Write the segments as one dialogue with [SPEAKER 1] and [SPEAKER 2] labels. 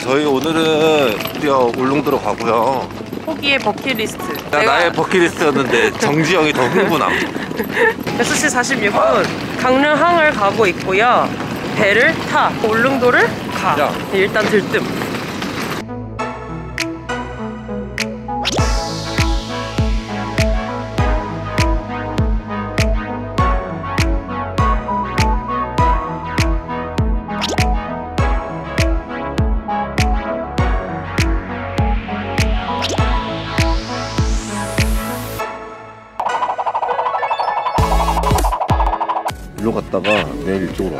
[SPEAKER 1] 저희 오늘은 드디어 울릉도로 가고요.
[SPEAKER 2] 포기의 버킷리스트.
[SPEAKER 1] 나, 내가... 나의 버킷리스트였는데 정지영이 더 흥분함.
[SPEAKER 2] 6시 46분 강릉항을 가고 있고요. 배를 타 울릉도를 가.
[SPEAKER 1] 야.
[SPEAKER 2] 일단 들뜸.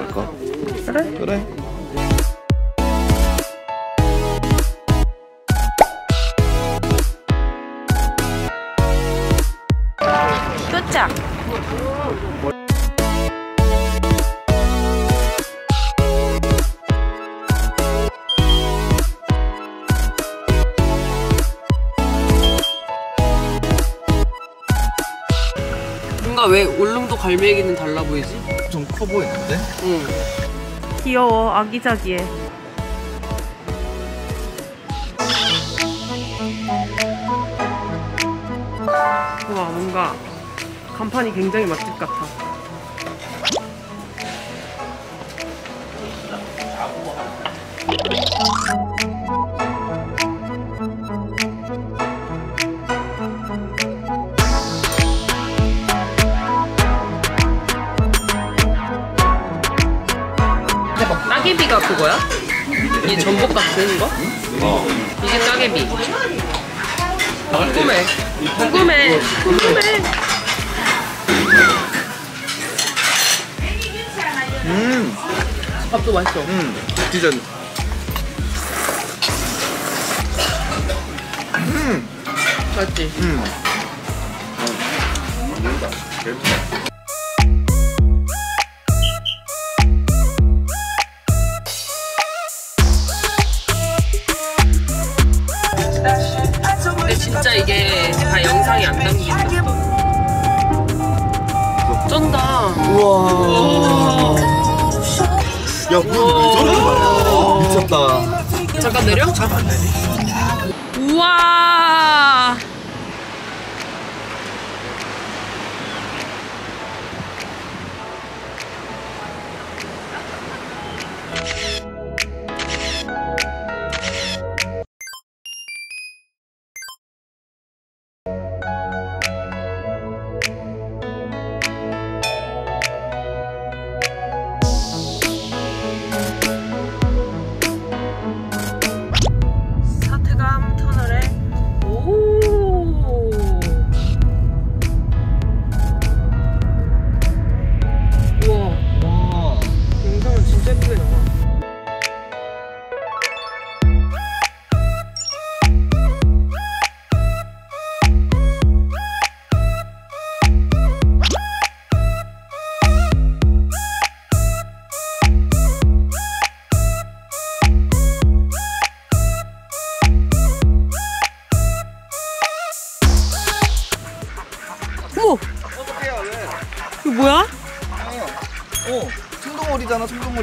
[SPEAKER 1] 갈까?
[SPEAKER 2] 그래?
[SPEAKER 1] 그래.
[SPEAKER 2] 도착. 뭔가 왜 울릉도 갈매기는 달라 보이지?
[SPEAKER 1] 좀커 보이는데?
[SPEAKER 2] 응. 귀여워, 아기자기해. 와, 뭔가 간판이 굉장히 맛집 같아. 같은 거?
[SPEAKER 1] 어.
[SPEAKER 2] 이게 따개비. 궁금해. 궁금해. 궁금해.
[SPEAKER 1] 음,
[SPEAKER 2] 밥도 맛있어.
[SPEAKER 1] 음, 진짜.
[SPEAKER 2] 맛있지?
[SPEAKER 1] 음.
[SPEAKER 2] 근 이게 다 영상이 안 담긴다. 쩐다.
[SPEAKER 1] 우와. 야, 물왜 저렇게 많아? 미쳤다.
[SPEAKER 2] 잠깐 내려? 잠깐 내려. 우와.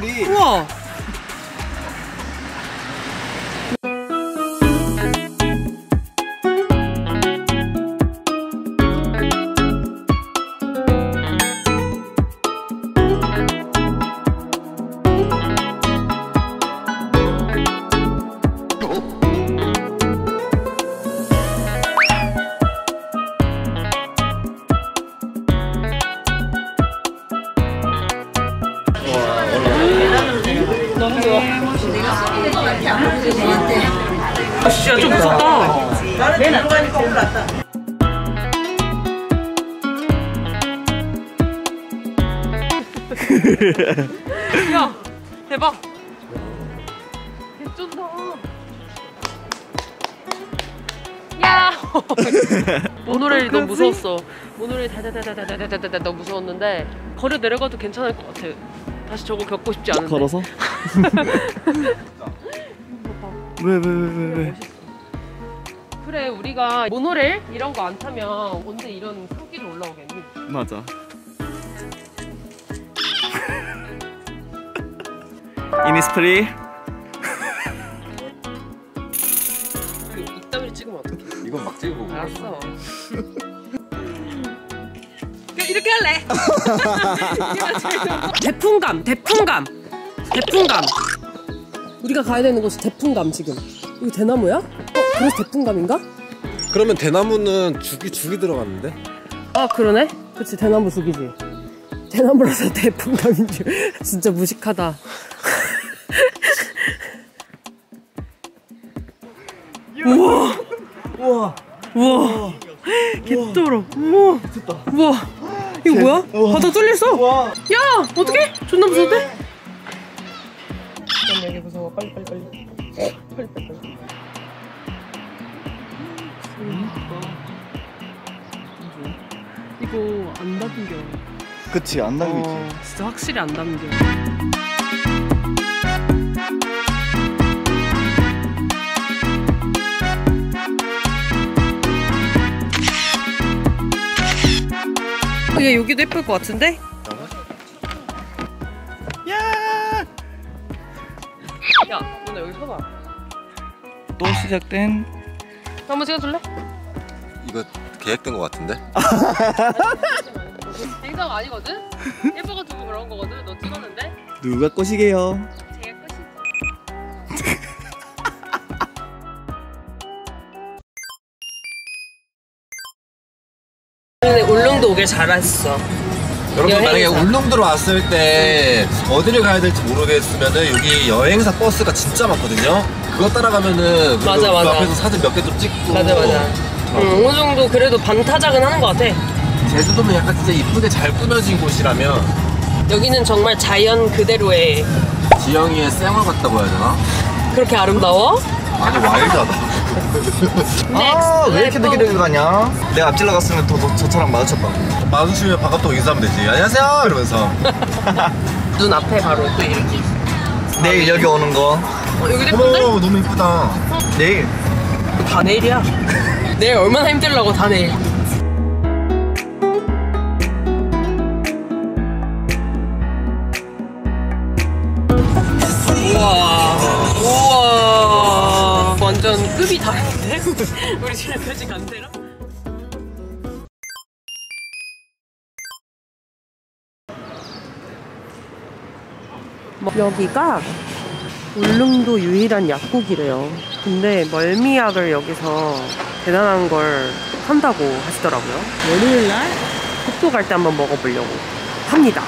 [SPEAKER 1] 哇， 아
[SPEAKER 2] 진짜 좀 무섭다. 야 대박. 개쩐다. 야. 모노레일이 너무 무서웠어. 모노레일 다다다다다다다다다 너무 무서웠는데 거리 내려가도 괜찮을 것 같아. 다시 저거 겪고 싶지 않은데.
[SPEAKER 3] 걸어서? 왜 왜 왜 왜 왜?
[SPEAKER 2] 그래 우리가 모노레일 이런 거 안 타면 언제 이런 산길을 올라오겠니?
[SPEAKER 3] 맞아. 이니스프리
[SPEAKER 4] 이건 막 찍어보고.
[SPEAKER 2] 알았어. 그냥 이렇게 할래. 대풍감, 대풍감, 대풍감. 우리가 가야 되는 곳이 대풍감 지금. 이거 대나무야? 어, 그래서 대풍감인가?
[SPEAKER 4] 그러면 대나무는 죽이 죽이 들어갔는데?
[SPEAKER 2] 아 그러네. 그치 대나무 죽이지. 대나무라서 대풍감인 줄. 진짜 무식하다. 우와.
[SPEAKER 1] 우와.
[SPEAKER 2] 우와. 개떨어. 우와. 우와. 이거 뭐야? 바다 뚫렸어.
[SPEAKER 1] 우와.
[SPEAKER 2] 야 어떡해? 존나 무서운데? 무서워 빨리 빨리 빨리 빨리 빨리 빨리 이거 안 담겨
[SPEAKER 1] 그치 안 남기지.
[SPEAKER 2] 어, 진짜 확실히 안 담겨 어, 얘 여기도 예쁠 것 같은데?
[SPEAKER 1] 시작된.
[SPEAKER 2] 한번 찍어줄래?
[SPEAKER 4] 이거 계획된 것 같은데?
[SPEAKER 2] 행사가 아니거든? 예뻐가지고 그런 거거든? 너 찍었는데?
[SPEAKER 1] 누가 꼬시게요?
[SPEAKER 2] 제가 끝이 근데 울릉도 오길 잘했어.
[SPEAKER 4] 여러분 만약에
[SPEAKER 2] 여행사.
[SPEAKER 4] 울릉도로 왔을 때 어디를 가야 될지 모르겠으면은 여기 여행사 버스가 진짜 많거든요. 그거 따라가면은 그-
[SPEAKER 2] 맞아,
[SPEAKER 4] 그
[SPEAKER 2] 맞아.
[SPEAKER 4] 앞에서 사진 몇 개 좀 찍고
[SPEAKER 2] 맞아, 맞아. 응, 어느 정도 그래도 반타작은 하는 것 같아.
[SPEAKER 4] 제주도는 약간 진짜 이쁘게 잘 꾸며진 곳이라면
[SPEAKER 2] 여기는 정말 자연 그대로의
[SPEAKER 4] 지영이의 생활 같다고 해야 되나?
[SPEAKER 2] 그렇게 아름다워?
[SPEAKER 4] 아니 와일드하다.
[SPEAKER 1] 아, 왜 이렇게
[SPEAKER 2] level.
[SPEAKER 1] 늦게 들고 가냐? 내가 앞질 나갔으면 더, 더 저처럼 마주쳤다.
[SPEAKER 4] 마주치면 반갑다고 인사하면 되지. 안녕하세요 이러면서.
[SPEAKER 2] 눈 앞에 바로 또 이렇게.
[SPEAKER 1] 내일 여기 오는 거.
[SPEAKER 2] 어, 여기 예쁜데?
[SPEAKER 4] 어머 너무 이쁘다.
[SPEAKER 1] 내일.
[SPEAKER 2] 다 내일이야. 내일 얼마나 힘들라고 다 내일. 우와, 우와, 완전 급이 다른데? 우리 지금까지 간 데랑? 여기가 울릉도 유일한 약국이래요. 근데 멀미약을 여기서 대단한 걸 판다고 하시더라고요. 월요일 날 속도 갈 때 한번 먹어보려고 합니다.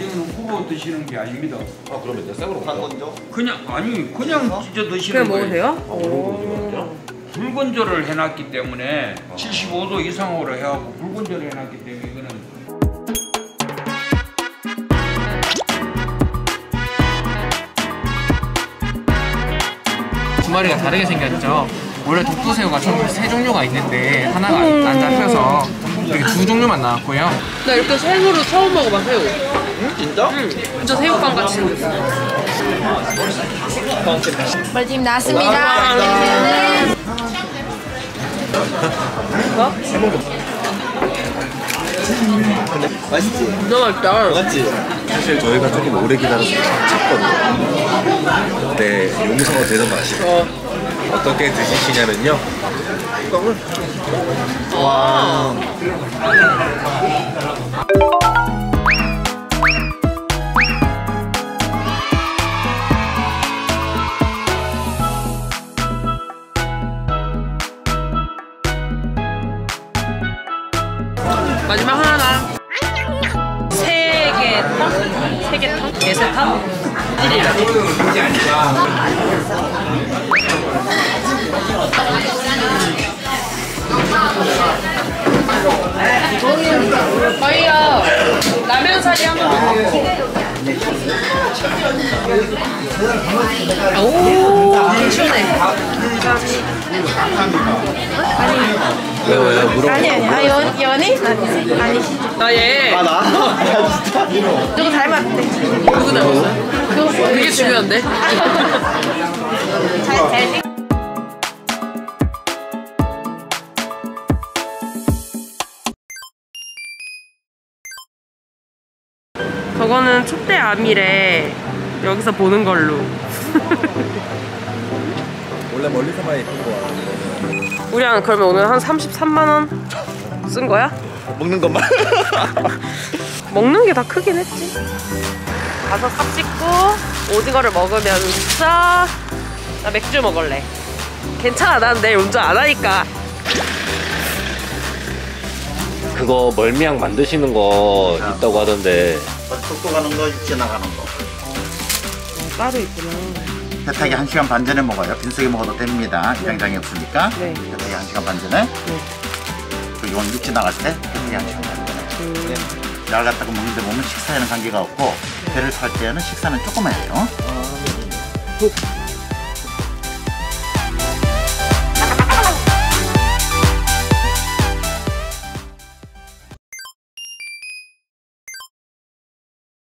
[SPEAKER 5] 오징어는 구워 드시는 게 아닙니다.
[SPEAKER 4] 아 그러면 이제 생으로 먹어.
[SPEAKER 1] 먼저.
[SPEAKER 5] 그냥 아니 그냥 찢어 드시는
[SPEAKER 2] 그냥
[SPEAKER 5] 거예요.
[SPEAKER 2] 먹어도 돼요?
[SPEAKER 5] 불건조를 해놨기 때문에 75도 이상으로 해갖고 불건조를 해놨기 때문에 이거는
[SPEAKER 6] 두 마리가 다르게 생겼죠. 원래 독도새우가 총 세 종류가 있는데 하나가 안 잡혀서 이렇게 두 종류만 나왔고요.
[SPEAKER 2] 나 이렇게 생으로 처음 먹어봐 새우. 진짜? 응. 진짜 새우깡 같이 생겼어.
[SPEAKER 7] 벌집 나왔습니다.
[SPEAKER 1] 맛있지?
[SPEAKER 2] 진짜 맛있다.
[SPEAKER 1] 맞지?
[SPEAKER 4] 사실 저희가 조금 오래 기다려서 찾거든요. 근데 용서가 되는 맛이에요.
[SPEAKER 2] 어.
[SPEAKER 4] 어떻게 드시시냐면요. 뚜껑을
[SPEAKER 2] 와. 마지막 하나. 세개탕? 세개탕? 네세탕? 일이라. 저희요 라면 사리 한번 오 시원해.
[SPEAKER 7] 아니 아니 아 연, 연희? 아니지 아니지
[SPEAKER 2] 나얘
[SPEAKER 1] 아 나?
[SPEAKER 7] 누구 닮았대
[SPEAKER 2] 누구 닮았어요? 그게 중요한데
[SPEAKER 7] 잘
[SPEAKER 2] 저거는 촛대 암이래 여기서 보는 걸로
[SPEAKER 1] 원래 멀리서만 예쁜 거야.
[SPEAKER 2] 우리랑 그러면 오늘 한 33만 원 쓴 거야?
[SPEAKER 1] 먹는 것만.
[SPEAKER 2] 먹는 게 다 크긴 했지. 가서 삽 찍고 오징어를 먹으면서 나 맥주 먹을래. 괜찮아, 난 내일 운전 안 하니까.
[SPEAKER 4] 그거 멀미약 만드시는 거 있다고 하던데.
[SPEAKER 3] 속도 가는 거, 육지 나가는 거.
[SPEAKER 2] 따로 있구나.
[SPEAKER 3] 세탁이 1시간 반 전에 먹어요. 빈속에 먹어도 됩니다. 입양장이 없으니까.
[SPEAKER 2] 네.
[SPEAKER 3] 세탁이 1시간 반 전에. 그리고 이건 육지 나갈 때 세탁이 1시간 반 전에. 날 갖다가 먹는데 보면 식사에는 관계가 없고 배를 살 때는 식사는 조금 해요.